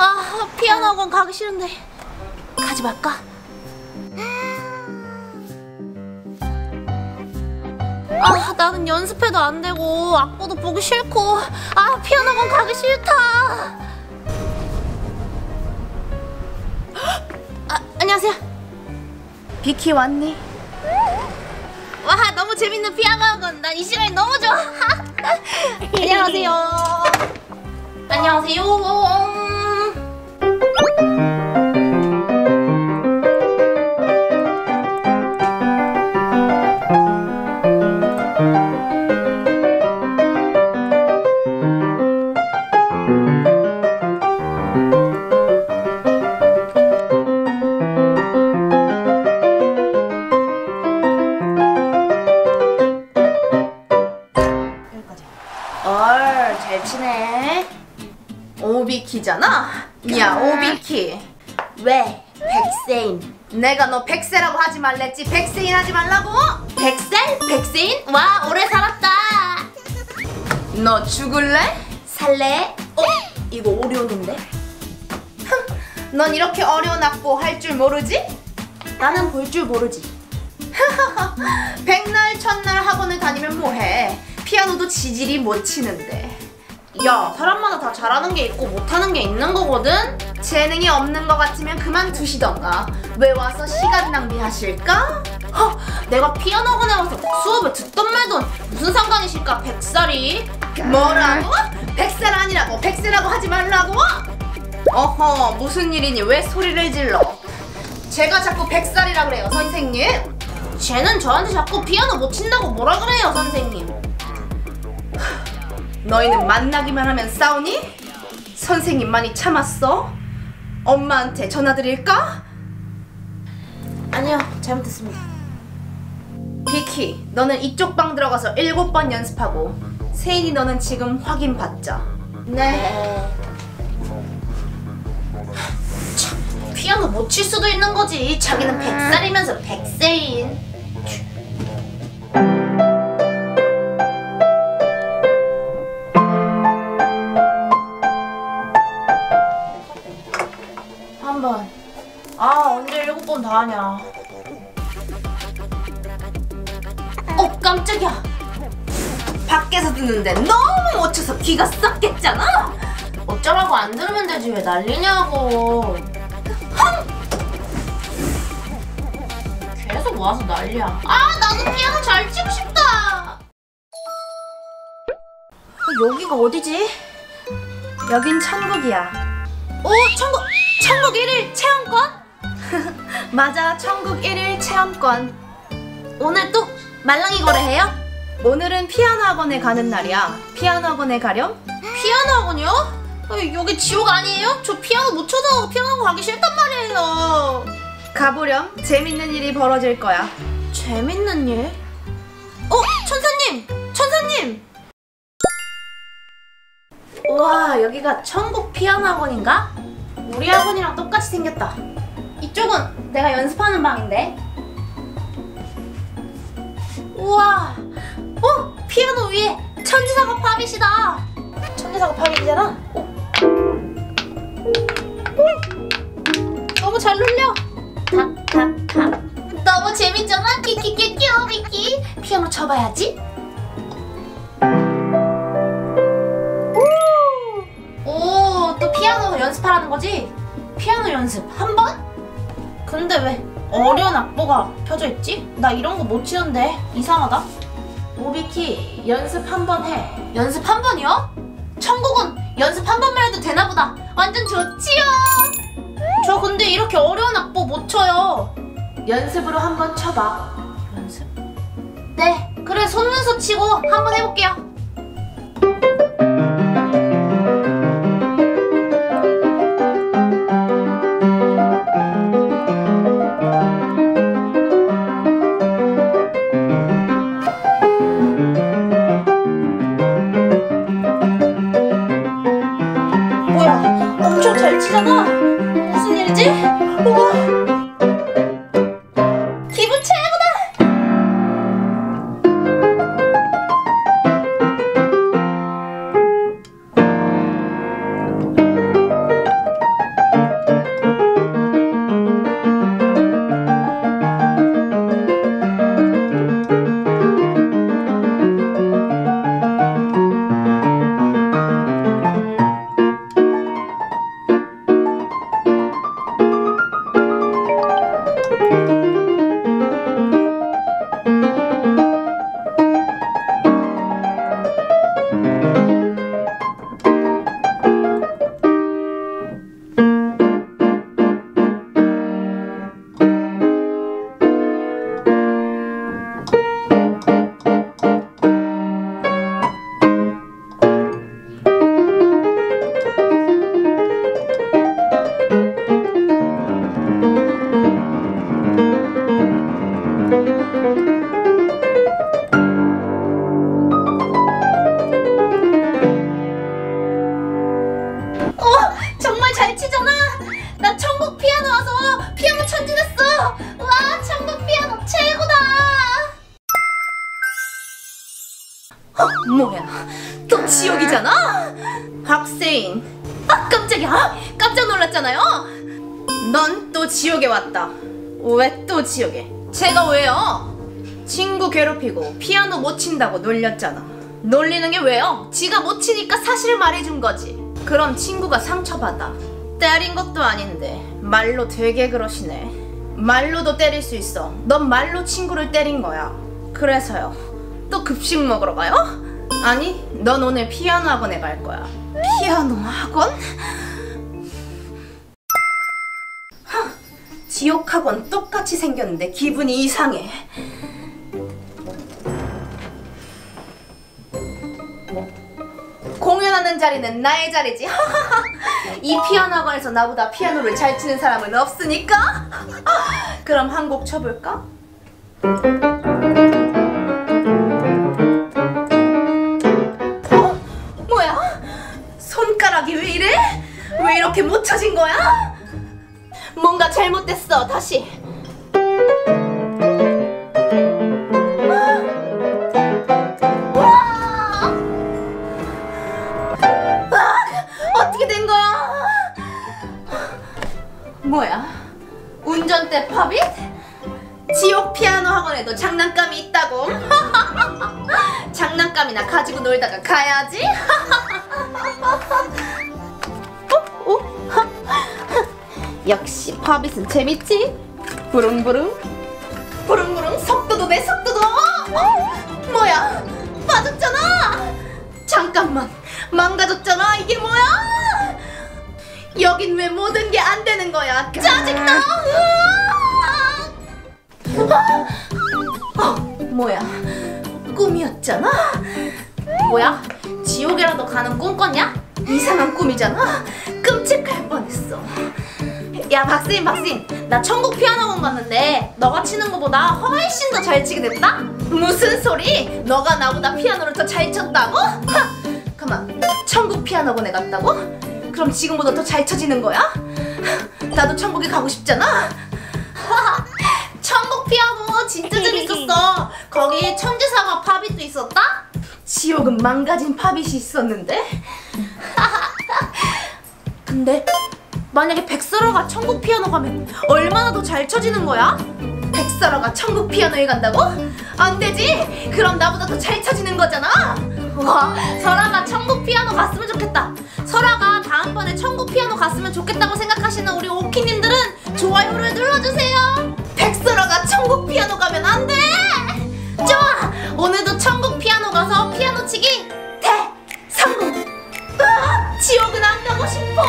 아 피아노 학원 가기 싫은데 가지 말까? 아 나는 연습해도 안 되고 악보도 보기 싫고. 아 피아노 학원 가기 싫다. 아 안녕하세요. 비키 왔니? 와 너무 재밌는 피아노 학원. 난 이 시간이 너무 좋아. 안녕하세요. 안녕하세요 얼잘 치네 오비키잖아 야 오비키 왜 백세인 내가 너 백세라고 하지 말랬지 백세인 하지 말라고? 백살? 백세인? 와 오래 살았다 너 죽을래? 살래? 어? 이거 오리온인데? 넌 이렇게 악보 할줄 모르지? 나는 볼 줄 모르지 백날 첫날 학원을 다니면 뭐해 피아노도 지질이 못 치는데 야 사람마다 다 잘하는 게 있고 못하는 게 있는 거거든? 재능이 없는 것 같으면 그만두시던가 왜 와서 시간 낭비하실까? 허, 내가 피아노 학원에 와서 수업을 듣던 말던 무슨 상관이실까 백살이 뭐라고? 백세가 아니라고 백세라고 하지 말라고? 어허 무슨 일이니 왜 소리를 질러 제가 자꾸 백살이라 그래요 선생님 쟤는 저한테 자꾸 피아노 못 친다고 뭐라 그래요 선생님 너희는 만나기만 하면 싸우니? 선생님 많이 참았어? 엄마한테 전화 드릴까? 아니요 잘못했습니다 비키 너는 이쪽 방 들어가서 일곱 번 연습하고 세인이 너는 지금 확인 받자 네 피아노 못 칠 수도 있는 거지 자기는 백살이면서 백세인 듣는데 너무 못 쳐서 귀가 썩겠잖아 어쩌라고 안 들으면 되지 왜 난리냐고. 계속 와서 난리야. 아 나도 피아노 잘 치고 싶다. 어, 여기가 어디지? 여긴 천국이야 오 천국 천국 1일 체험권? 맞아 천국 1일 체험권 오늘 또 말랑이 거래해요? 오늘은 피아노 학원에 가는 날이야 피아노 학원에 가렴? 피아노 학원이요? 어, 여기 지옥 아니에요? 저 피아노 못 쳐서 피아노 학원 가기 싫단 말이에요. 가보렴 재밌는 일이 벌어질 거야 재밌는 일? 어, 천사님! 천사님! 우와, 여기가 천국 피아노 학원인가? 우리 학원이랑 똑같이 생겼다. 이쪽은 내가 연습하는 방인데. 우와, 어, 위에 천지사가 팝잇이다. 천지사가 팝잇이잖아. 어. 어. 너무 잘 눌려. 탁탁탁. 너무 재밌잖아. 키키키 키오 미키. 피아노 쳐봐야지. 오, 또 피아노 연습하라는 거지? 피아노 연습 한 번? 근데 왜 어려운 악보가 펴져 있지? 나 이런 거 못 치는데 이상하다. 오비키 연습 한 번 해. 연습 한 번이요? 천국은 연습 한 번만 해도 되나 보다. 완전 좋지요. 저 근데 이렇게 어려운 악보 못 쳐요. 연습으로 한 번 쳐봐. 연습? 네, 그래 손눈썹 치고 한 번 해볼게요. 깜짝이야? 깜짝 놀랐잖아요? 넌 또 지옥에 왔다. 왜 또 지옥에? 제가 왜요? 친구 괴롭히고 피아노 못 친다고 놀렸잖아. 놀리는 게 왜요? 지가 못 치니까 사실을 말해준 거지. 그럼 친구가 상처받아. 때린 것도 아닌데 말로 되게 그러시네. 말로도 때릴 수 있어. 넌 말로 친구를 때린 거야. 그래서요. 또 급식 먹으러 가요? 아니 넌 오늘 피아노 학원에 갈 거야 피아노 학원? 하, 지옥 학원 똑같이 생겼는데 기분이 이상해 공연하는 자리는 나의 자리지. 이 피아노 학원에서 나보다 피아노를 잘 치는 사람은 없으니까. 그럼 한 곡 쳐볼까? 손가락이 왜 이래? 왜 이렇게 못 쳐진 거야? 뭔가 잘못됐어. 다시. 된 거야? 뭐야? 운전대 팝잇? 지옥 피아노 학원에도 장난감이 있다고? 장난감이나 가지고 놀다가 가야지. 역시 팝잇은 재밌지? 부릉부릉? 부릉부릉 속도도 내 속도도! 어? 뭐야? 빠졌잖아! 잠깐만 망가졌잖아 이게 뭐야? 여긴 왜 모든 게 안 되는 거야? 짜증나! 으아! 어, 뭐야? 꿈이었잖아? 뭐야? 지옥이라도 가는 꿈 꿨냐? 이상한 꿈이잖아? 끔찍할 뻔했어 야 박스인 박스인 나 천국 피아노 갔는데 너가 치는 것보다 훨씬 더 잘 치게 됐다? 무슨 소리? 너가 나보다 피아노를 더 잘 쳤다고? 하! 가만 천국 피아노원에 갔다고? 그럼 지금보다 더 잘 쳐지는 거야? 나도 천국에 가고 싶잖아 천국 피아노 진짜 재밌었어 거기 천지사과 팝잇도 있었다? 지옥은 망가진 팝잇이 있었는데 근데 만약에 백설아가 천국 피아노 가면 얼마나 더 잘 쳐지는 거야? 백설아가 천국 피아노에 간다고? 안 되지! 그럼 나보다 더 잘 쳐지는 거잖아! 와, 설아가 천국 피아노 갔으면 좋겠다! 설아가 다음번에 천국 피아노 갔으면 좋겠다고 생각하시는 우리 오키님들은 좋아요를 눌러주세요! 백설아가 천국 피아노 가면 안 돼! 좋아! 오늘도 천국 피아노 가서 피아노 치기 대! 성공! 지옥은 안 가고 싶어!